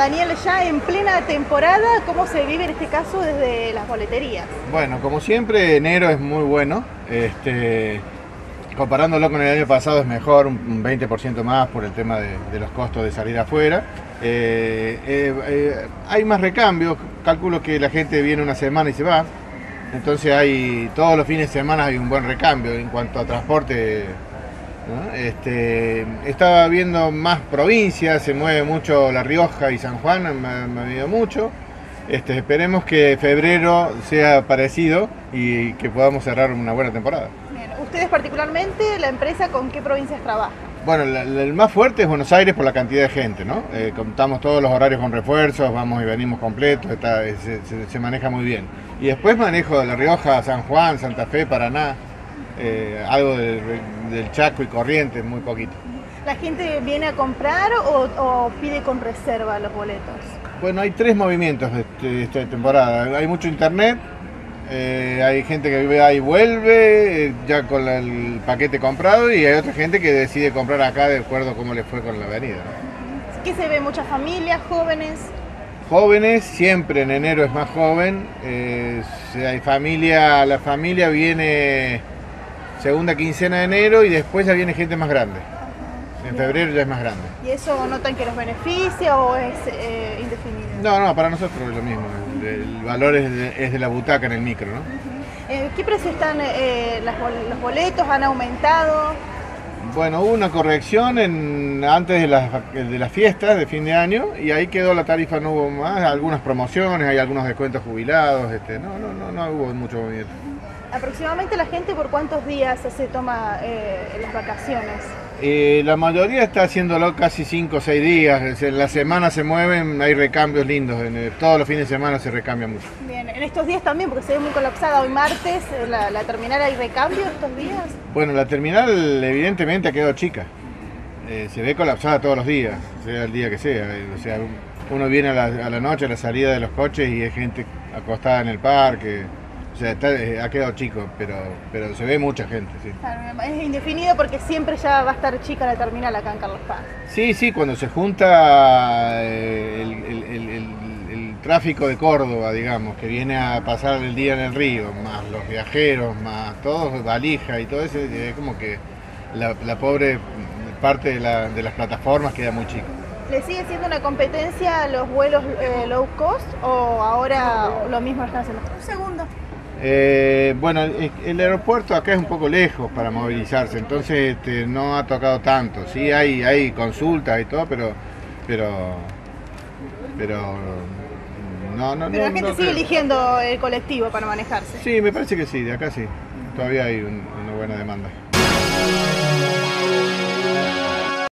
Daniel, ya en plena temporada, ¿cómo se vive en este caso desde las boleterías? Bueno, como siempre, enero es muy bueno. Este, comparándolo con el año pasado es mejor, un 20% más por el tema de, los costos de salir afuera. Eh, eh, eh, hay más recambios, calculo que la gente viene una semana y se va. Entonces hay todos los fines de semana hay un buen recambio en cuanto a transporte ¿no? Este, estaba viendo más provincias, se mueve mucho La Rioja y San Juan, me, ha movido mucho. Este, esperemos que febrero sea parecido y que podamos cerrar una buena temporada. Bien. Ustedes particularmente, la empresa, ¿con qué provincias trabaja? Bueno, la, la, el más fuerte es Buenos Aires por la cantidad de gente, ¿no? Eh, contamos todos los horarios con refuerzos, vamos y venimos completos, está, se, se, se, maneja muy bien. Y después manejo La Rioja, San Juan, Santa Fe, Paraná, eh, algo del, del, Chaco y Corrientes, muy poquito. ¿La gente viene a comprar o, o pide con reserva los boletos? Bueno, hay tres movimientos de, de esta temporada. Hay mucho internet, eh, hay gente que vive ahí y vuelve eh, ya con la, el paquete comprado y hay otra gente que decide comprar acá de acuerdo a cómo le fue con la avenida. ¿Qué se ve? ¿Muchas familias, jóvenes? Jóvenes, siempre en enero es más joven. Eh, hay familia, la familia viene segunda quincena de enero y después ya viene gente más grande. En febrero ya es más grande. ¿Y eso notan que los beneficia o es eh, indefinido? No, no, para nosotros es lo mismo. El, el valor es de, es de, la butaca en el micro, ¿no? Uh -huh. eh, ¿Qué precio están eh, las, los boletos? ¿Han aumentado? Bueno, hubo una corrección en, antes de las, de las fiestas de fin de año y ahí quedó la tarifa, no hubo más, algunas promociones, hay algunos descuentos jubilados, este, no, no, no, no hubo mucho movimiento. ¿Aproximadamente la gente por cuántos días se toma eh, las vacaciones? Eh, la mayoría está haciéndolo casi 5 o 6 días. En la semana se mueven, hay recambios lindos. En todos los fines de semana se recambia mucho. Bien, en estos días también, porque se ve muy colapsada. Hoy martes, la, la terminal, ¿hay recambio estos días? Bueno, la terminal evidentemente ha quedado chica. Eh, se ve colapsada todos los días, sea el día que sea. O sea, uno viene a la, a la noche, a la salida de los coches y hay gente acostada en el parque. O sea, está, eh, ha quedado chico, pero, pero se ve mucha gente, sí. Claro, es indefinido porque siempre ya va a estar chica la terminal acá en Carlos Paz. Sí, sí, cuando se junta eh, el, el, el, el, tráfico de Córdoba, digamos, que viene a pasar el día en el río, más los viajeros, más todos, valija y todo eso, es como que la, la pobre parte de, la, de, las plataformas queda muy chica. ¿Le sigue siendo una competencia los vuelos eh, low cost o ahora lo mismo están haciendo? Un segundo. Eh, bueno, el aeropuerto acá es un poco lejos para movilizarse, entonces este, no ha tocado tanto. Sí, hay, hay consultas y todo, pero, pero, pero no, no. Pero no, la gente sigue creo. eligiendo el colectivo para manejarse. Sí, me parece que sí, de acá sí. Todavía hay un, una buena demanda.